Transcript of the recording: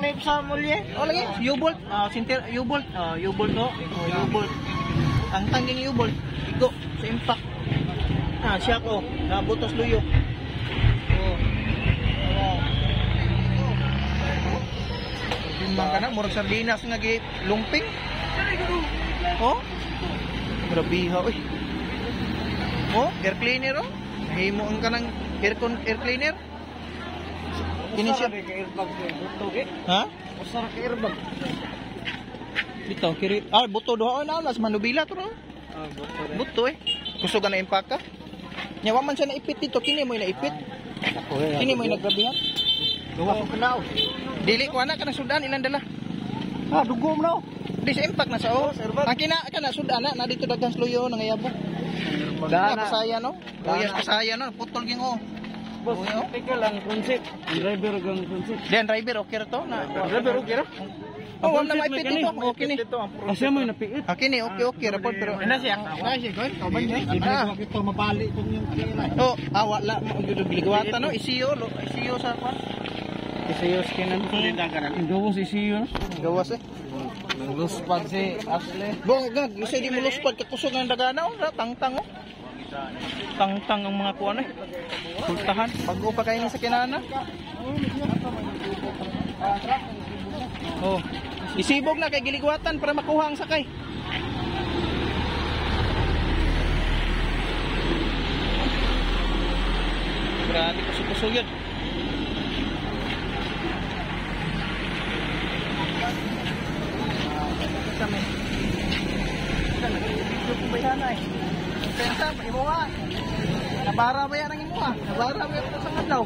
clip sa mulye. Oh lagi, U-bolt, ah sinter U-bolt, ah U-bolt to. Oh, U-bolt. Ang tanging U-bolt, igo sa impact. Ah, siya ko, nabutos luyo. Oh. Oh. Timbang ka na, murag sardinas nga gi lumping. Oh. Grabiha, oy. Oh, air cleaner oh. Himo ang kanang air air cleaner. Kini siya. Ha? Usara ka airbag. Dito, kiri. Ah, buto doha na las manubila to. Ah, buto. Buto eh. Kusugan na impaka. Nyawa man siya na ipit dito, kini mo na ipit. Ako eh. Kini mo nagrabihan. Gawa ko kalaw. Dili ko ana kana sudan ilan dala. Ah, dugo mo na. Di sa impact na sa oh. Ang kina kana sudan na na dito daghang sluyo nang yabo. Dana pasaya no. Uyas pasaya no, putol ging oh. Boss, teka lang, concept. Driver gang concept. Diyan driver okay ra to na. Driver okay ra? Oh, wala na maipit dito. Oh, kini. Kasi mo napiit. Ah, kini okay okay ra pod pero Ina siya, ina siya gon. Kauban niya. Ah. Ito mabali kung yung kila. Oh, awa la mo gyud biligwata no, isiyo lo, isiyo sa kwan. Yung skinan ko din dagaran. Gawa si Siyo. Gawas eh. Luspad si Ashley. Bong gag, isa di mo luspad kakusog ang dagana oh, tangtang oh. Tangtang ang mga kuan eh. Pultahan, bago pa kayo sa kinana. Oh. Isibog na kay giligwatan para makuha ang sakay. Grabe kusog-kusog yun. kami. Nag-video ko ba yan ay? Penta, imo nga. Nabara ba yan ang ah? Nabara ba yan sa kadlaw?